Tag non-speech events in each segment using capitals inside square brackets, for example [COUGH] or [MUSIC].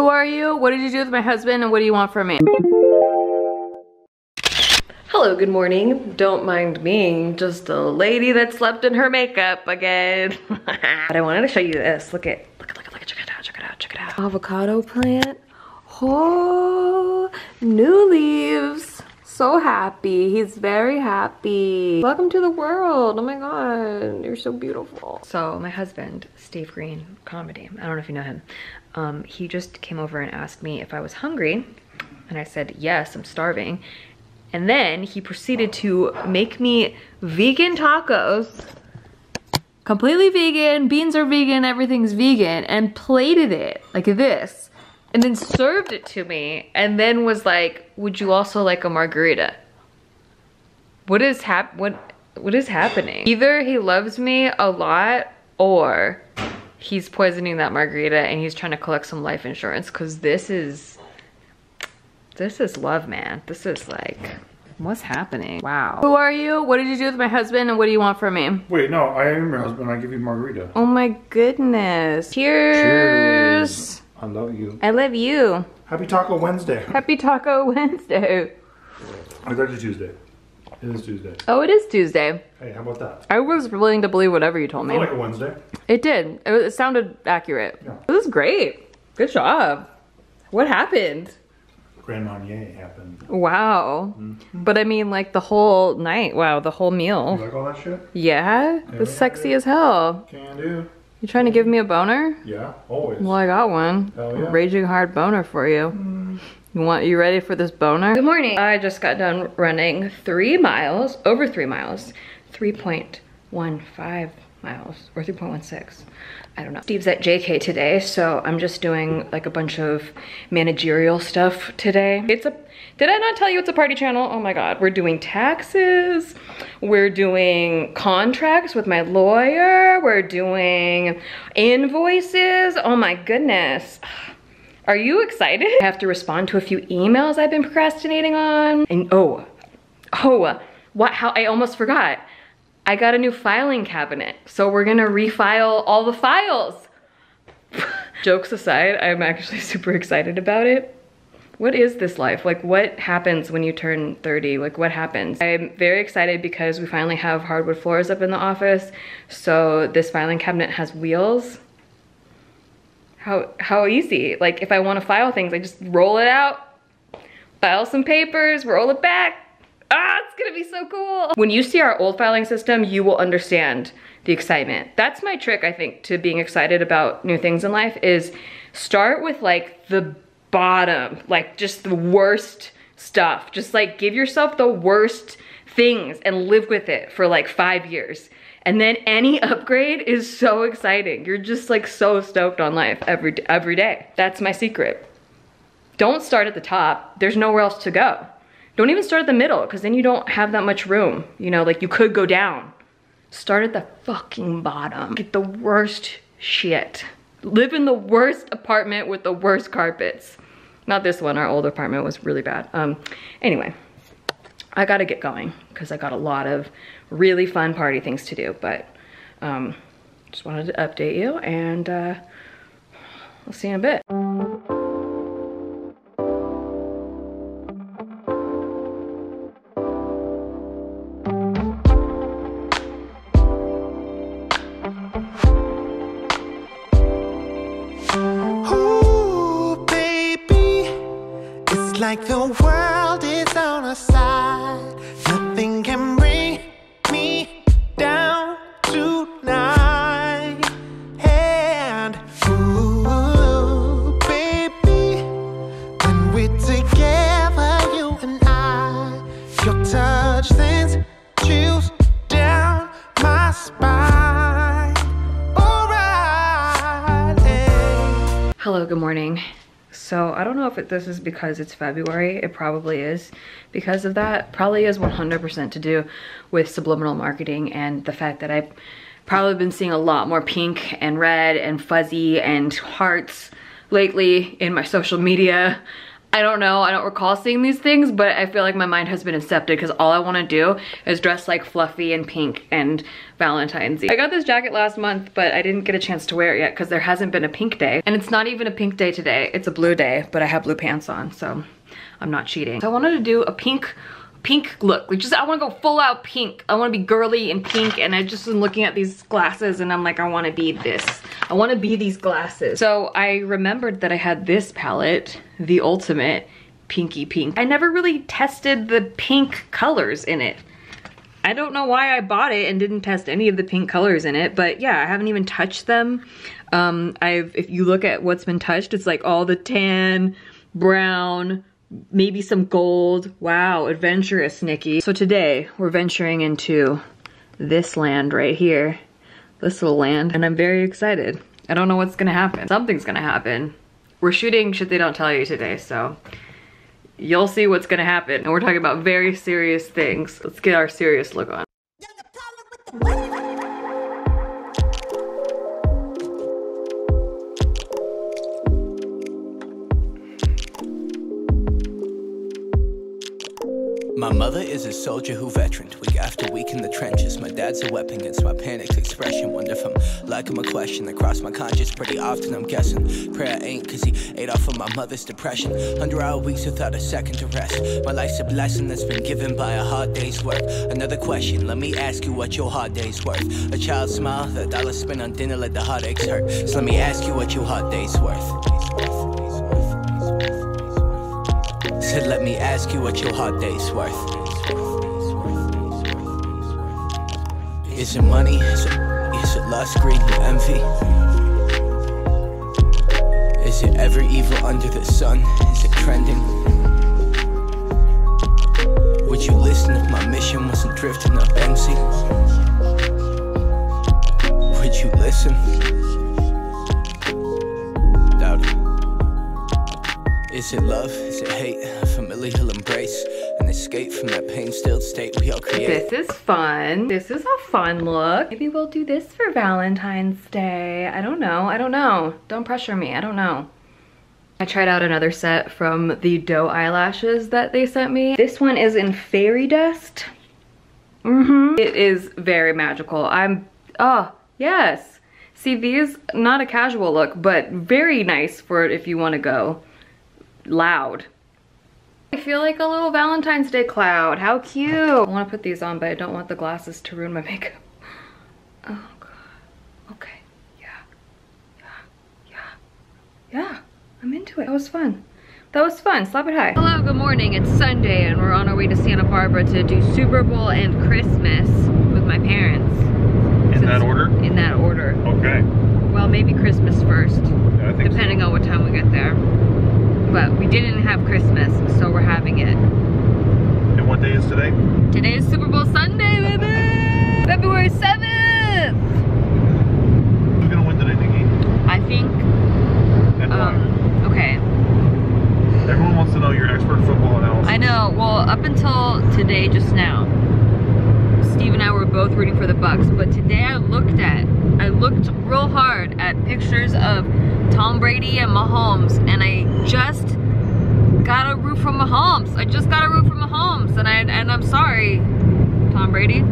Who are you? What did you do with my husband? And what do you want from me? Hello, good morning. Don't mind me, just a lady that slept in her makeup again. [LAUGHS] but I wanted to show you this. Look at, look at, look at, look at, check it out, check it out, check it out. Avocado plant. Oh, new leaves. So happy. He's very happy. Welcome to the world. Oh my God, you're so beautiful. So my husband, Steve Greene, comedy. I don't know if you know him. Um, he just came over and asked me if I was hungry. And I said, yes, I'm starving. And then he proceeded to make me vegan tacos. Completely vegan, beans are vegan, everything's vegan, and plated it like this. And then served it to me, and then was like, would you also like a margarita? What is hap- what what is happening? Either he loves me a lot, or he's poisoning that margarita and he's trying to collect some life insurance, because this is this is love, man. This is like, what's happening? Wow. Who are you? What did you do with my husband? And what do you want from me? Wait, no, I am your husband. I give you margarita. Oh my goodness. Cheers. Cheers. I love you. I love you. Happy Taco Wednesday. Happy Taco [LAUGHS] Wednesday. It's actually Tuesday. It is Tuesday. Oh, it is Tuesday. Hey, how about that? I was willing to believe whatever you told me. like a Wednesday. It did. It, it sounded accurate. Yeah. This is great. Good job. What happened? Grand Marnier happened. Wow. Mm-hmm. But I mean, like the whole night. Wow, the whole You meal. like all that shit? Yeah? It's sexy as hell. Can do. You trying to give me a boner? Yeah, always. Well, I got one. Hell yeah. Raging hard boner for you. Mm. You want you ready for this boner? Good morning. I just got done running three miles, over three miles, 3.15 miles or 3.16. I don't know. Steve's at JK today, so I'm just doing like a bunch of managerial stuff today. It's a, did I not tell you it's a party channel? Oh my God, we're doing taxes. We're doing contracts with my lawyer. We're doing invoices. Oh my goodness. Are you excited? I have to respond to a few emails I've been procrastinating on. And oh, oh, what, how, I almost forgot. I got a new filing cabinet. So we're gonna refile all the files. [LAUGHS] Jokes aside, I'm actually [LAUGHS] super excited about it. What is this life? Like what happens when you turn 30? Like what happens? I'm very excited because we finally have hardwood floors up in the office. So this filing cabinet has wheels. How, how easy. Like if I wanna file things, I just roll it out, file some papers, roll it back. Ah, it's gonna be so cool. When you see our old filing system, you will understand the excitement. That's my trick, I think, to being excited about new things in life is start with like the bottom, like just the worst stuff. Just like give yourself the worst things and live with it for like five years. And then any upgrade is so exciting. You're just like so stoked on life every, every day. That's my secret. Don't start at the top. There's nowhere else to go. Don't even start at the middle because then you don't have that much room. You know, like you could go down. Start at the fucking bottom. Get the worst shit. Live in the worst apartment with the worst carpets. Not this one, our old apartment was really bad. Um, anyway, I gotta get going because I got a lot of really fun party things to do, but um, just wanted to update you and uh, I'll see you in a bit. World is on our side. Nothing can bring me down tonight. And ooh, baby, when we're together, you and I, your touch sends chills down my spine. Hey. Hello, good morning. So I don't know if it, this is because it's February. It probably is because of that. Probably is 100% to do with subliminal marketing and the fact that I've probably been seeing a lot more pink and red and fuzzy and hearts lately in my social media. I don't know, I don't recall seeing these things, but I feel like my mind has been incepted because all I wanna do is dress like fluffy and pink and Valentine's Eve. I got this jacket last month, but I didn't get a chance to wear it yet because there hasn't been a pink day. And it's not even a pink day today, it's a blue day, but I have blue pants on, so I'm not cheating. So I wanted to do a pink pink look. Like just, I wanna go full out pink. I wanna be girly and pink and I just am looking at these glasses and I'm like, I wanna be this. I wanna be these glasses. So I remembered that I had this palette, the ultimate pinky pink. I never really tested the pink colors in it. I don't know why I bought it and didn't test any of the pink colors in it, but yeah, I haven't even touched them. Um, I've, if you look at what's been touched, it's like all the tan, brown, maybe some gold. Wow, adventurous, Nikki. So today we're venturing into this land right here, this little land, and I'm very excited. I don't know what's gonna happen. Something's gonna happen. We're shooting shit they don't tell you today, so you'll see what's gonna happen. And we're talking about very serious things. Let's get our serious look on. My mother is a soldier who veteraned week after week in the trenches. My dad's a weapon against my panicked expression. Wonder if I'm like him a question that cross my conscience pretty often. I'm guessing prayer ain't cause he ate off of my mother's depression. Hundred hour weeks without a second to rest. My life's a blessing that's been given by a hard day's work. Another question, let me ask you what your hard day's worth. A child's smile, the dollar spent on dinner let the heartaches hurt. So let me ask you what your hard day's worth. Said, let me ask you what your hard day's worth. Is it money? Is it, is it lust, greed, envy? Is it every evil under the sun? Is it trending? Would you listen if my mission wasn't drifting up Benzie? Would you listen? Is it love? Is it hate? A familial embrace? An escape from that pain-stilled state we all create? This is fun. This is a fun look. Maybe we'll do this for Valentine's Day. I don't know. I don't know. Don't pressure me. I don't know. I tried out another set from the doe eyelashes that they sent me. This one is in fairy dust. Mm-hmm. It is very magical. I'm, oh, yes. See these, not a casual look, but very nice for it if you want to go loud. I feel like a little Valentine's Day cloud. How cute. I want to put these on, but I don't want the glasses to ruin my makeup. Oh, God. Okay. Yeah. Yeah. Yeah. Yeah. I'm into it. That was fun. That was fun. Slap it high. Hello, good morning. It's Sunday, and we're on our way to Santa Barbara to do Super Bowl and Christmas with my parents. In that order? In that order. Okay. Well, maybe Christmas first Yeah, depending on what time we get there. But we didn't have Christmas, so we're having it. And what day is today? Today is Super Bowl Sunday, baby! February 7th! Who's gonna win today, Nikki? I think, And why? um, okay. Everyone wants to know your expert football analysis. I know, well, up until today, just now, Steve and I were both rooting for the Bucs, but today I looked at, I looked real hard at pictures of Tom Brady and Mahomes, and I just gotta root for Mahomes. I just got a root for Mahomes, and I and I'm sorry, Tom Brady.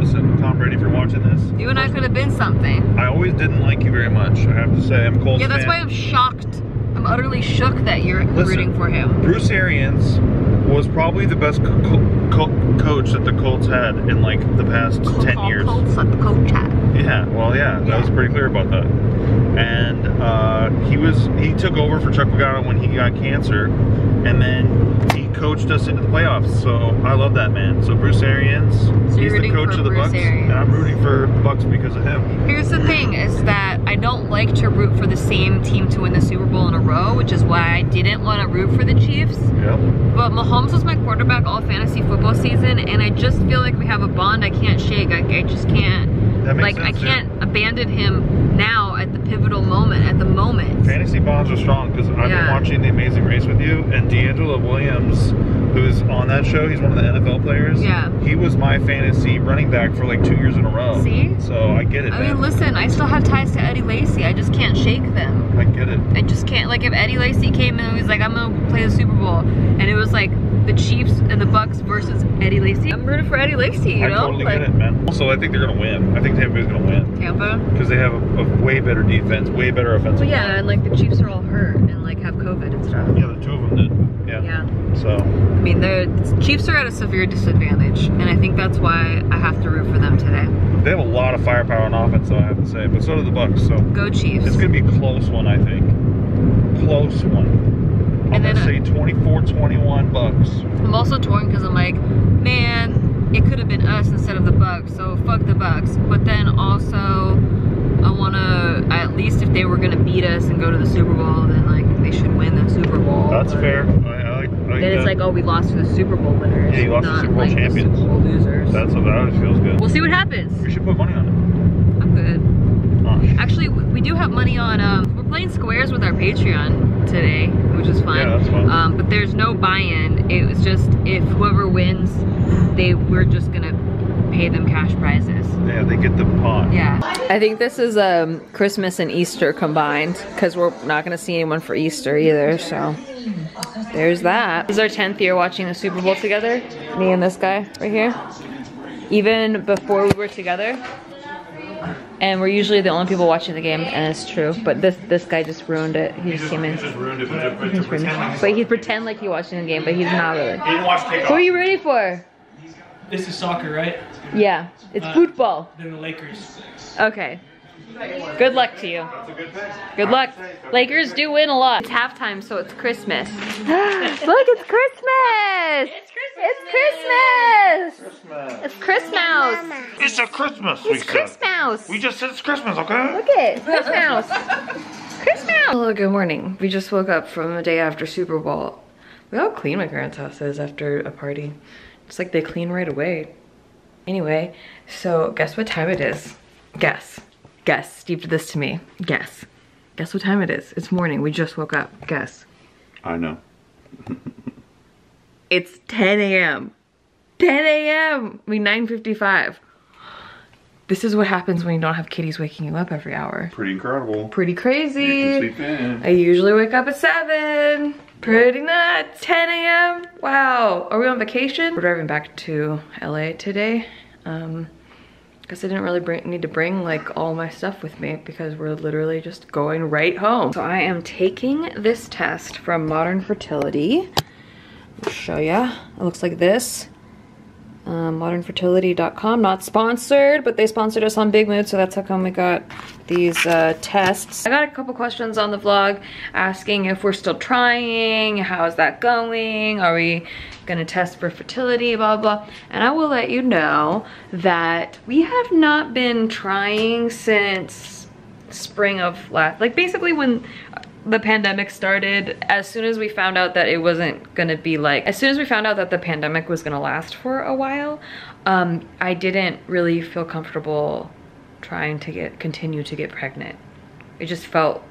Listen, Tom Brady, if you're watching this, You and I could have been something. I always didn't like you very much. I have to say, I'm cold. Yeah, that's fan. why I'm shocked. I'm utterly shook that you're Listen. rooting for him. Bruce Arians was probably the best co- co- co- coach that the Colts had in like the past 10 years. Colts the coach chat. Yeah, well, yeah, that was pretty clear about that. And uh, he was he took over for Chuck Pagano when he got cancer, and then he coached us into the playoffs. So I love that man. So Bruce Arians, So he's the coach of the Bruce Bucs, Arians. and I'm rooting for the Bucs because of him. Here's the thing is that I don't like to root for the same team to win the Super Bowl in a row, which is why I didn't want to root for the Chiefs. Yep. But Mahomes was my quarterback all fantasy football season, and I just feel like we have a bond I can't shake. I, I just can't. That makes like I sense, yeah. can't abandon him now at the pivotal moment, at the moment. Fantasy bonds are strong because I've Yeah. been watching The Amazing Race with you, and DeAngelo Williams, who's on that show, he's one of the NFL players. Yeah. He was my fantasy running back for like two years in a row. See? So I get it, I man. mean, listen, I still have ties to Eddie Lacy. I just can't shake them. I get it. I just can't. Like, if Eddie Lacy came in and was like, I'm gonna play the Super Bowl, and it was like the Chiefs and the Bucs versus Eddie Lacy, I'm rooting for Eddie Lacy, you know? I know? totally like, get it, man. Also, I think they're gonna win. I think Tampa Bay's gonna win Tampa. because they have a, a way better defense, way better offensive. Well, yeah, and like the Chiefs are all hurt and like have COVID and stuff. Yeah, the two of them did. Yeah. Yeah. So I mean, the Chiefs are at a severe disadvantage, and I think that's why I have to root for them today. they have a lot of firepower on offense, though I have to say, but so do the Bucs. So Go Chiefs. it's gonna be a close one, I think. Close one. I'm And then, say 24-21 Bucs. I'm also torn because I'm like, man, it could have been us instead of the Bucs, so fuck the Bucs. But then also, I wanna at least if they were gonna beat us and go to the Super Bowl, then like they should win the Super Bowl. That's But fair. I, I. I like Then it's like, oh, we lost to the Super Bowl winners, Yeah, you lost to Super Bowl like champions. Super Bowl losers. That's what that always feels good. we'll see what happens. We should put money on it I'm good. Actually, we we do have money on. Um, we're playing squares with our Patreon today, which is fun. Yeah, that's fun. Um, but there's no buy-in. It was just if whoever wins, they we're just gonna pay them cash prizes. yeah, they get the pot. Yeah. I think this is um, Christmas and Easter combined because we're not gonna see anyone for Easter either. So there's that. This is our 10th year watching the Super Bowl together. Me and this guy right here. Even before we were together. And we're usually the only people watching the game, and it's true. But this this guy just ruined it. He just came in. He Just ruined it, but, but He's pretend ruined- like But he pretend like he watching the game, but he's not really. he didn't watch kickoff. Who are you rooting for? This is soccer, right? Yeah, it's Uh, football. Then the Lakers. Okay. Good luck to you. Good luck. Lakers do win a lot. It's halftime, so it's Christmas. [GASPS] Look, it's Christmas! It's Christmas! It's Christmas! It's Christmas! It's a Christmas. we It's. Christmas! We just said it's Christmas, okay? Look it, Christmas! Christmas! Hello, good morning. We just woke up from the day after Super Bowl. We all clean my parents' houses after a party. It's like they clean right away. Anyway, so guess what time it is? Guess. Guess. Steve did this to me. Guess. Guess what time it is? It's morning. We just woke up. Guess. I know. [LAUGHS] It's 10 a.m. 10 a.m. I mean 9.55. This is what happens when you don't have kitties waking you up every hour. Pretty incredible. Pretty You crazy. can sleep in. I usually wake up at 7. Pretty nuts. 10 a.m. Wow. Are we on vacation? We're driving back to LA today. Um, because I didn't really bring, need to bring like all my stuff with me because we're literally just going right home. So I am taking this test from Modern Fertility. I'll show ya. It looks like this. Um, modernfertility.com, not sponsored, but they sponsored us on Big Mood, so that's how come we got these uh, tests. I got a couple questions on the vlog asking if we're still trying, how's that going, are we gonna test for fertility, blah, blah. And I will let you know that we have not been trying since spring of last, like basically when the pandemic started, as soon as we found out that it wasn't gonna be like, as soon as we found out that the pandemic was gonna last for a while, um, I didn't really feel comfortable trying to get, continue to get pregnant. It just felt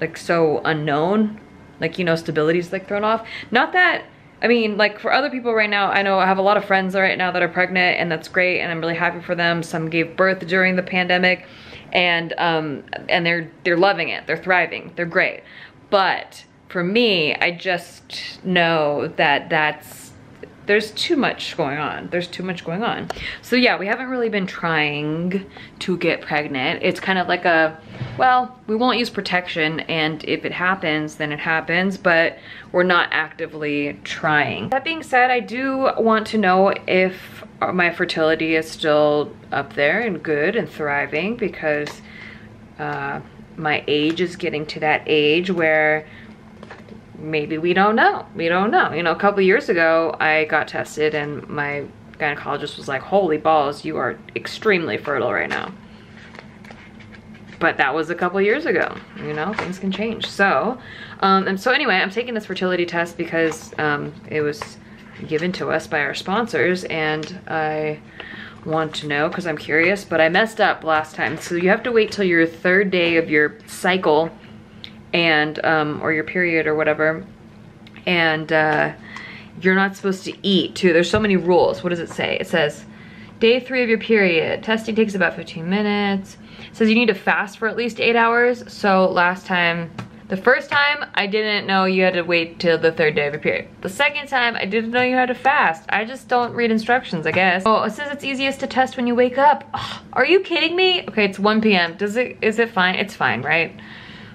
like so unknown, like, you know, stability's like thrown off. Not that, I mean, like for other people right now, I know I have a lot of friends right now that are pregnant and that's great and I'm really happy for them. Some gave birth during the pandemic and um, and they're they're loving it. They're thriving. They're great. But for me, I just know that that's there's too much going on. There's too much going on. So yeah, we haven't really been trying to get pregnant. It's kind of like a, well, we won't use protection and if it happens, then it happens, but we're not actively trying. That being said, I do want to know if my fertility is still up there and good and thriving because uh, my age is getting to that age where maybe we don't know. We don't know. You know, a couple years ago, I got tested and my gynecologist was like, holy balls, you are extremely fertile right now. But that was a couple years ago, you know, things can change. So, um, and so anyway, I'm taking this fertility test because um, it was given to us by our sponsors and I want to know because I'm curious, but I messed up last time. So you have to wait till your third day of your cycle and, um, or your period or whatever. And, uh, you're not supposed to eat too. There's so many rules. What does it say? It says, day three of your period. Testing takes about 15 minutes. It says you need to fast for at least eight hours. So last time, the first time, I didn't know you had to wait till the third day of your period. The second time, I didn't know you had to fast. I just don't read instructions, I guess. Oh, it says it's easiest to test when you wake up. Oh, are you kidding me? Okay, it's 1 p.m. Does it, is it fine? It's fine, right?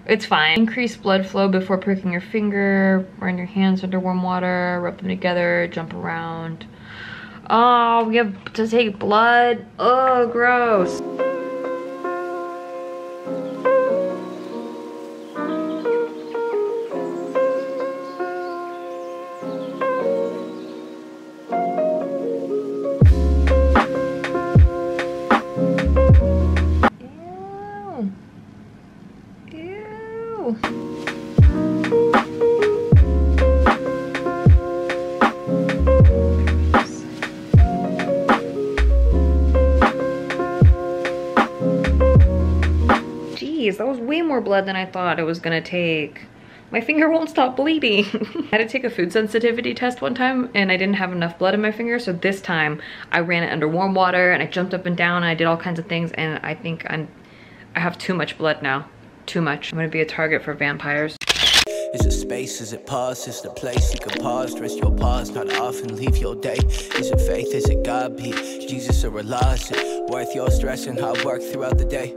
It's fine. Increase blood flow before pricking your finger, run your hands under warm water, rub them together, jump around. Oh, we have to take blood. Oh, gross. Jeez, that was way more blood than I thought it was gonna take. My finger won't stop bleeding. [LAUGHS] I had to take a food sensitivity test one time and I didn't have enough blood in my finger. So this time I ran it under warm water and I jumped up and down and I did all kinds of things. And I think I'm, I have too much blood now. Too much. I'm gonna be a target for vampires. Is it space? Is it pause? Is the place you can pause? Rest your pause, not often leave your day. Is it faith? Is it God? Be Jesus or Allah? Is it worth your stress and hard work throughout the day?